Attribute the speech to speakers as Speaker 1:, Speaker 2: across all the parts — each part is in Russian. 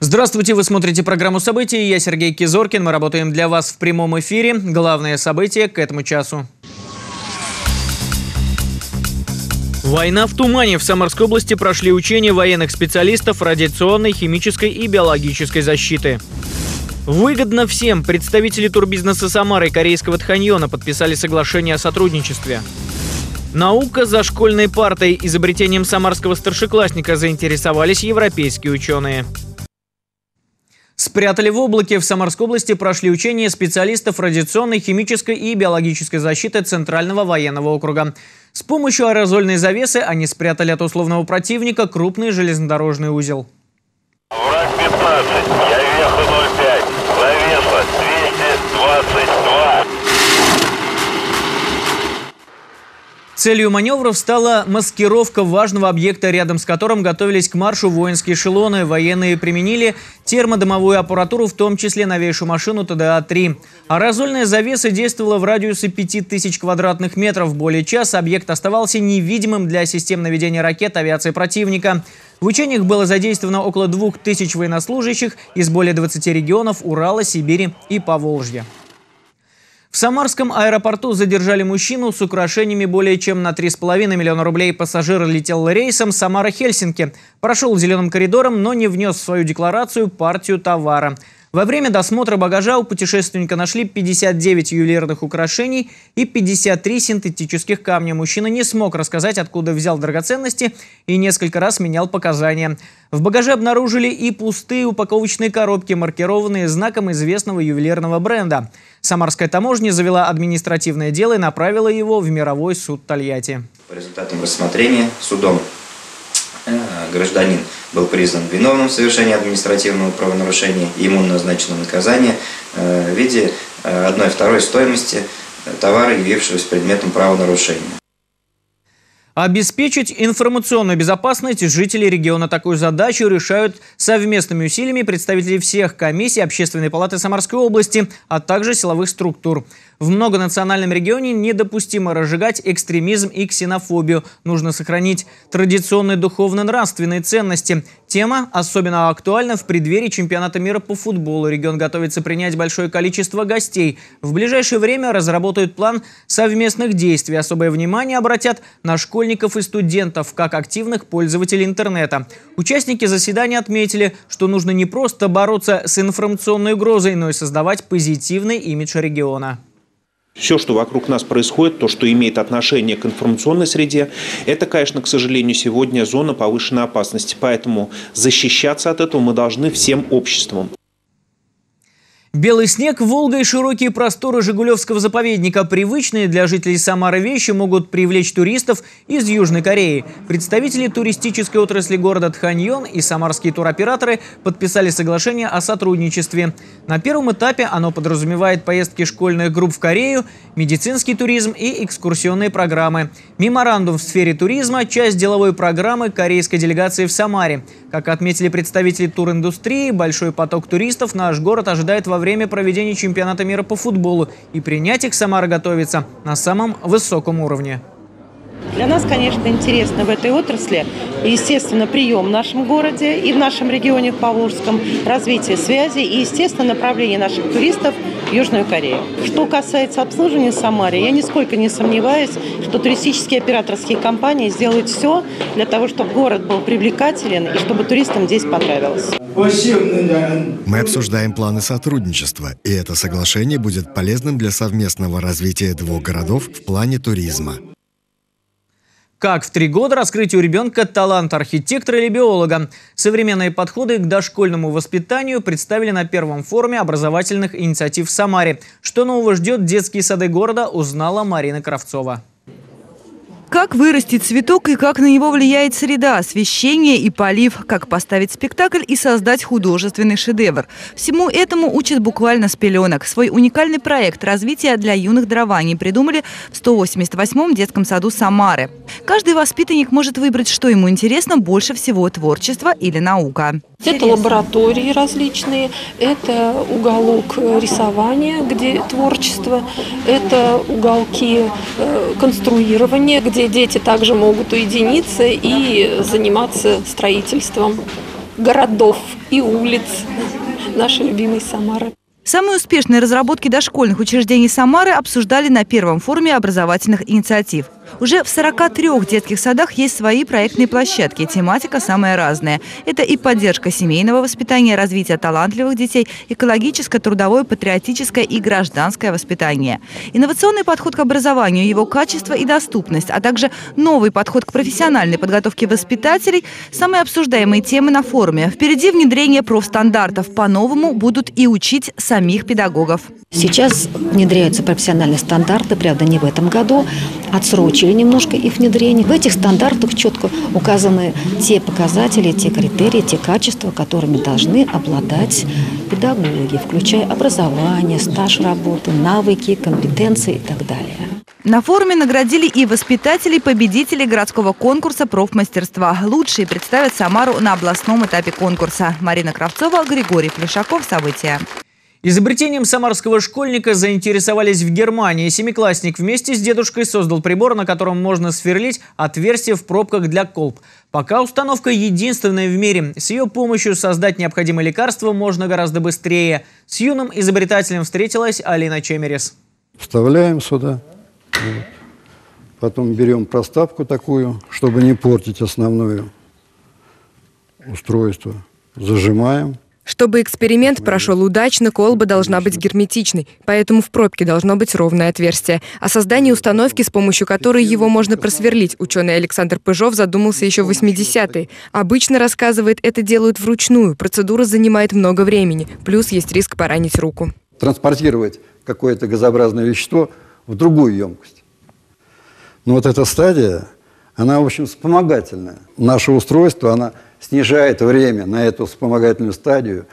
Speaker 1: Здравствуйте, вы смотрите программу событий. Я Сергей Кизоркин. Мы работаем для вас в прямом эфире. Главные события к этому часу. Война в тумане. В Самарской области прошли учения военных специалистов радиационной, химической и биологической защиты. Выгодно всем. Представители турбизнеса Самары и корейского Тханьона подписали соглашение о сотрудничестве. Наука за школьной партой. Изобретением самарского старшеклассника заинтересовались европейские ученые. Спрятали в облаке. В Самарской области прошли учения специалистов радиационной, химической и биологической защиты Центрального военного округа. С помощью аэрозольной завесы они спрятали от условного противника крупный железнодорожный узел.
Speaker 2: Враг 15, я
Speaker 1: Целью маневров стала маскировка важного объекта, рядом с которым готовились к маршу воинские эшелоны. Военные применили термодомовую аппаратуру, в том числе новейшую машину ТДА-3. Аэрозольная завеса действовала в радиусе 5000 квадратных метров. Более часа объект оставался невидимым для систем наведения ракет авиации противника. В учениях было задействовано около 2000 военнослужащих из более 20 регионов Урала, Сибири и Поволжья. В Самарском аэропорту задержали мужчину с украшениями более чем на 3,5 миллиона рублей. Пассажир летел рейсом Самара-Хельсинки. Прошел зеленым коридором, но не внес в свою декларацию партию товара. Во время досмотра багажа у путешественника нашли 59 ювелирных украшений и 53 синтетических камня. Мужчина не смог рассказать, откуда взял драгоценности и несколько раз менял показания. В багаже обнаружили и пустые упаковочные коробки, маркированные знаком известного ювелирного бренда. Самарская таможня завела административное дело и направила его в мировой суд Тольятти.
Speaker 3: По результатам рассмотрения судом э, гражданин был признан виновным в совершении административного правонарушения, и ему назначено наказание э, в виде э, одной второй стоимости товара, явившегося предметом правонарушения.
Speaker 1: Обеспечить информационную безопасность жители региона. Такую задачу решают совместными усилиями представители всех комиссий Общественной палаты Самарской области, а также силовых структур. В многонациональном регионе недопустимо разжигать экстремизм и ксенофобию. Нужно сохранить традиционные духовно-нравственные ценности. Тема особенно актуальна в преддверии чемпионата мира по футболу. Регион готовится принять большое количество гостей. В ближайшее время разработают план совместных действий. Особое внимание обратят на школьников и студентов, как активных пользователей интернета. Участники заседания отметили, что нужно не просто бороться с информационной угрозой, но и создавать позитивный имидж региона.
Speaker 4: Все, что вокруг нас происходит, то, что имеет отношение к информационной среде, это, конечно, к сожалению, сегодня зона повышенной опасности. Поэтому защищаться от этого мы должны всем обществом.
Speaker 1: Белый снег, Волга и широкие просторы Жигулевского заповедника, привычные для жителей Самары вещи, могут привлечь туристов из Южной Кореи. Представители туристической отрасли города Тханьон и самарские туроператоры подписали соглашение о сотрудничестве. На первом этапе оно подразумевает поездки школьных групп в Корею, медицинский туризм и экскурсионные программы. Меморандум в сфере туризма – часть деловой программы корейской делегации в Самаре. Как отметили представители туриндустрии, большой поток туристов наш город ожидает во время проведения чемпионата мира по футболу, и принять их Самара готовится на самом высоком уровне.
Speaker 5: Для нас, конечно, интересно в этой отрасли, естественно, прием в нашем городе и в нашем регионе в Поволжском, развитие связи и, естественно, направление наших туристов Южную Корею. Что касается обслуживания в Самаре, я нисколько не сомневаюсь, что туристические операторские компании сделают все для того, чтобы город был привлекателен и чтобы туристам здесь понравилось.
Speaker 6: Мы обсуждаем планы сотрудничества, и это соглашение будет полезным для совместного развития двух городов в плане туризма.
Speaker 1: Как в три года раскрыть у ребенка талант архитектора или биолога? Современные подходы к дошкольному воспитанию представили на первом форуме образовательных инициатив в Самаре. Что нового ждет детские сады города, узнала Марина Кравцова.
Speaker 7: Как вырастить цветок и как на него влияет среда, освещение и полив, как поставить спектакль и создать художественный шедевр. Всему этому учат буквально с пеленок. Свой уникальный проект развития для юных дарований придумали в 188-м детском саду Самары. Каждый воспитанник может выбрать, что ему интересно больше всего – творчество или наука.
Speaker 8: Это лаборатории различные, это уголок рисования, где творчество, это уголки э, конструирования, где дети также могут уединиться и заниматься строительством городов и улиц нашей любимой Самары.
Speaker 7: Самые успешные разработки дошкольных учреждений Самары обсуждали на первом форуме образовательных инициатив. Уже в 43 детских садах есть свои проектные площадки. Тематика самая разная. Это и поддержка семейного воспитания, развитие талантливых детей, экологическое, трудовое, патриотическое и гражданское воспитание. Инновационный подход к образованию, его качество и доступность, а также новый подход к профессиональной подготовке воспитателей – самые обсуждаемые темы на форуме. Впереди внедрение профстандартов. По-новому будут и учить самих педагогов.
Speaker 9: Сейчас внедряются профессиональные стандарты, правда, не в этом году. Отсрочили немножко их внедрение. В этих стандартах четко указаны те показатели, те критерии, те качества, которыми должны обладать педагоги, включая образование, стаж работы, навыки, компетенции и так далее.
Speaker 7: На форуме наградили и воспитателей победителей городского конкурса профмастерства. Лучшие представят Самару на областном этапе конкурса. Марина Кравцова, Григорий Плешаков. События.
Speaker 1: Изобретением самарского школьника заинтересовались в Германии. Семиклассник вместе с дедушкой создал прибор, на котором можно сверлить отверстия в пробках для колб. Пока установка единственная в мире. С ее помощью создать необходимое лекарство можно гораздо быстрее. С юным изобретателем встретилась Алина Чемерес.
Speaker 10: Вставляем сюда. Вот. Потом берем проставку такую, чтобы не портить основное устройство. Зажимаем.
Speaker 11: Чтобы эксперимент прошел удачно, колба должна быть герметичной, поэтому в пробке должно быть ровное отверстие. О создании установки, с помощью которой его можно просверлить, ученый Александр Пыжов задумался еще в 80-е. Обычно, рассказывает, это делают вручную, процедура занимает много времени, плюс есть риск поранить руку.
Speaker 10: Транспортировать какое-то газообразное вещество в другую емкость. Но вот эта стадия, она, в общем, вспомогательная. Наше устройство, она снижает время на эту вспомогательную стадию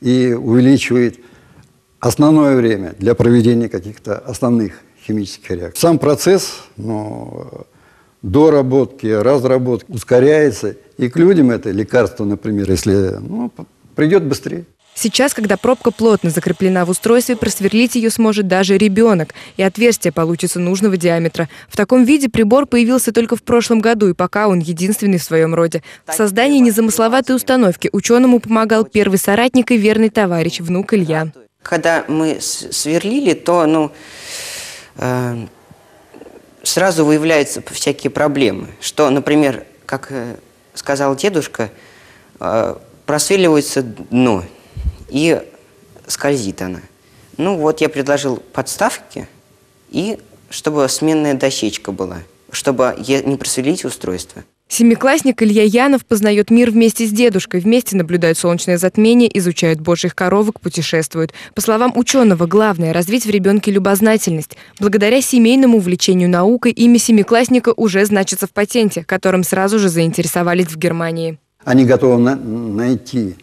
Speaker 10: и увеличивает основное время для проведения каких-то основных химических реакций. Сам процесс ну, доработки, разработки ускоряется, и к людям это лекарство, например, если ну, придет быстрее.
Speaker 11: Сейчас, когда пробка плотно закреплена в устройстве, просверлить ее сможет даже ребенок, и отверстие получится нужного диаметра. В таком виде прибор появился только в прошлом году, и пока он единственный в своем роде. В создании незамысловатой установки ученому помогал первый соратник и верный товарищ, внук Илья.
Speaker 12: Когда мы сверлили, то ну, э, сразу выявляются всякие проблемы. Что, например, как э, сказал дедушка, э, просверливается дно и скользит она. Ну вот я предложил подставки и чтобы сменная дощечка была, чтобы не просверлить устройство.
Speaker 11: Семиклассник Илья Янов познает мир вместе с дедушкой. Вместе наблюдают солнечное затмение, изучают божьих коровок, путешествуют. По словам ученого, главное – развить в ребенке любознательность. Благодаря семейному увлечению наукой имя семиклассника уже значится в патенте, которым сразу же заинтересовались в Германии.
Speaker 10: Они готовы на найти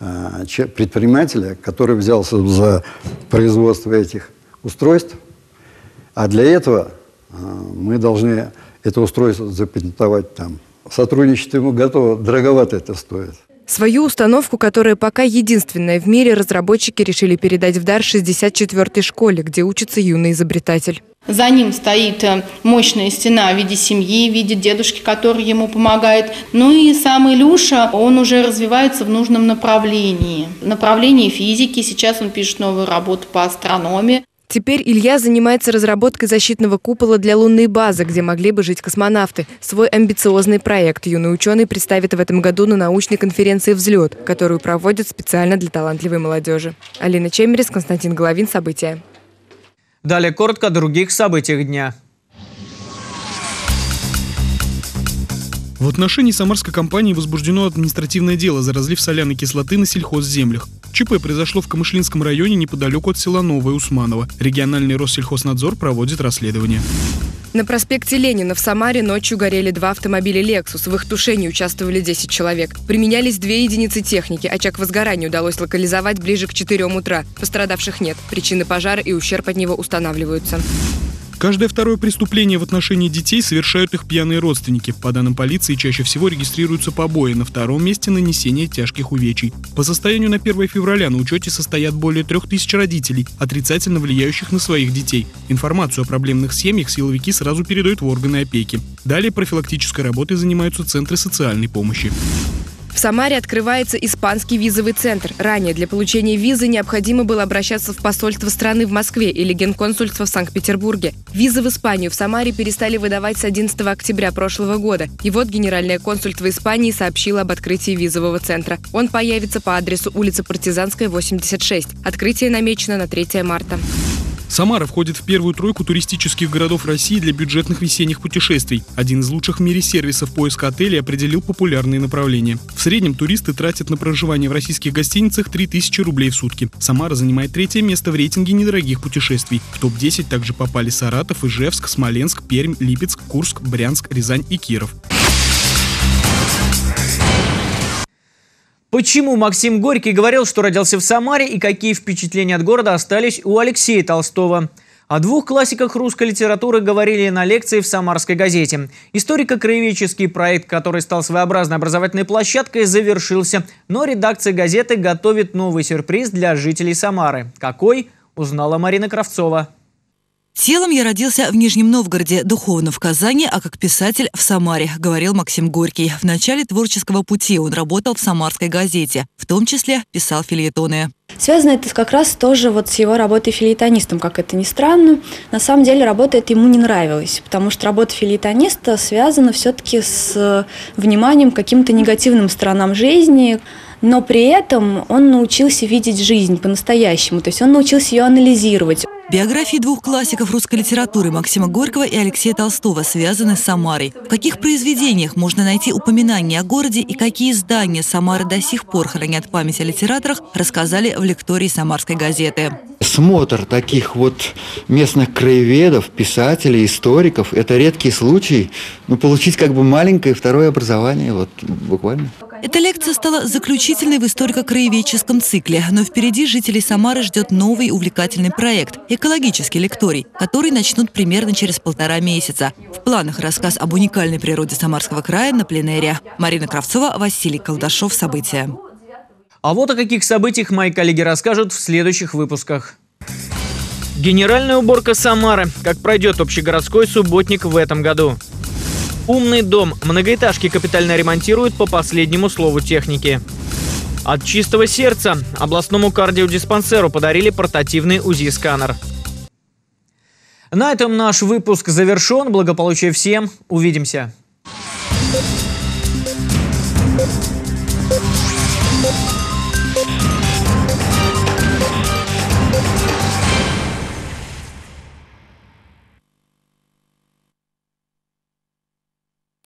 Speaker 10: предпринимателя, который взялся за производство этих устройств. А для этого э, мы должны это устройство запатентовать там. Сотрудничество ему готово, дороговато это стоит.
Speaker 11: Свою установку, которая пока единственная в мире, разработчики решили передать в дар 64-й школе, где учится юный изобретатель.
Speaker 13: За ним стоит э, мощная стена в виде семьи, в виде дедушки, который ему помогает. Ну и сам Илюша, он уже развивается в нужном направлении. Направлении физики. Сейчас он пишет новую работу по астрономии.
Speaker 11: Теперь Илья занимается разработкой защитного купола для лунной базы, где могли бы жить космонавты. Свой амбициозный проект юный ученый представит в этом году на научной конференции «Взлет», которую проводят специально для талантливой молодежи. Алина Чемерис, Константин Головин. События.
Speaker 1: Далее коротко о других событиях дня.
Speaker 14: В отношении самарской компании возбуждено административное дело за разлив соляной кислоты на сельхозземлях. ЧП произошло в Камышлинском районе неподалеку от села Новое Усманово. Региональный Россельхознадзор проводит расследование.
Speaker 11: На проспекте Ленина в Самаре ночью горели два автомобиля «Лексус». В их тушении участвовали 10 человек. Применялись две единицы техники. Очаг возгорания удалось локализовать ближе к 4 утра. Пострадавших нет. Причины пожара и ущерб от него устанавливаются.
Speaker 14: Каждое второе преступление в отношении детей совершают их пьяные родственники. По данным полиции, чаще всего регистрируются побои. На втором месте нанесение тяжких увечий. По состоянию на 1 февраля на учете состоят более 3000 родителей, отрицательно влияющих на своих детей. Информацию о проблемных семьях силовики сразу передают в органы опеки. Далее профилактической работой занимаются центры социальной помощи.
Speaker 11: В Самаре открывается испанский визовый центр. Ранее для получения визы необходимо было обращаться в посольство страны в Москве или генконсульство в Санкт-Петербурге. Визы в Испанию в Самаре перестали выдавать с 11 октября прошлого года. И вот Генеральное консульство Испании сообщило об открытии визового центра. Он появится по адресу улица Партизанская, 86. Открытие намечено на 3 марта.
Speaker 14: Самара входит в первую тройку туристических городов России для бюджетных весенних путешествий. Один из лучших в мире сервисов поиска отелей определил популярные направления. В среднем туристы тратят на проживание в российских гостиницах 3000 рублей в сутки. Самара занимает третье место в рейтинге недорогих путешествий. В топ-10 также попали Саратов, Ижевск, Смоленск, Пермь, Липецк, Курск, Брянск, Рязань и Киров.
Speaker 1: Почему Максим Горький говорил, что родился в Самаре и какие впечатления от города остались у Алексея Толстого? О двух классиках русской литературы говорили на лекции в «Самарской газете». Историко-краеведческий проект, который стал своеобразной образовательной площадкой, завершился, но редакция газеты готовит новый сюрприз для жителей Самары. Какой? Узнала Марина Кравцова.
Speaker 7: Телом я родился в Нижнем Новгороде, духовно в Казани, а как писатель в Самаре, говорил Максим Горький. В начале творческого пути он работал в «Самарской газете», в том числе писал фильетоны.
Speaker 15: Связано это как раз тоже вот с его работой филитонистом, как это ни странно. На самом деле работа эта ему не нравилась, потому что работа филитониста связана все-таки с вниманием к каким-то негативным сторонам жизни, но при этом он научился видеть жизнь по-настоящему, то есть он научился ее анализировать.
Speaker 7: Биографии двух классиков русской литературы Максима Горького и Алексея Толстого связаны с Самарой. В каких произведениях можно найти упоминания о городе и какие издания Самары до сих пор хранят память о литераторах, рассказали в лектории «Самарской газеты».
Speaker 16: Смотр таких вот местных краеведов, писателей, историков – это редкий случай ну, получить как бы маленькое второе образование, вот буквально.
Speaker 7: Эта лекция стала заключительной в историко-краеведческом цикле, но впереди жителей Самары ждет новый увлекательный проект – экологический лекторий, который начнут примерно через полтора месяца. В планах рассказ об уникальной природе Самарского края на пленэре. Марина Кравцова, Василий Колдашов. События.
Speaker 1: А вот о каких событиях мои коллеги расскажут в следующих выпусках. Генеральная уборка Самары. Как пройдет общегородской субботник в этом году. Умный дом. Многоэтажки капитально ремонтируют по последнему слову техники. От чистого сердца областному кардиодиспансеру подарили портативный УЗИ-сканер. На этом наш выпуск завершен. Благополучия всем. Увидимся.